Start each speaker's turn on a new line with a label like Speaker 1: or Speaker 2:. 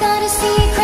Speaker 1: got a secret.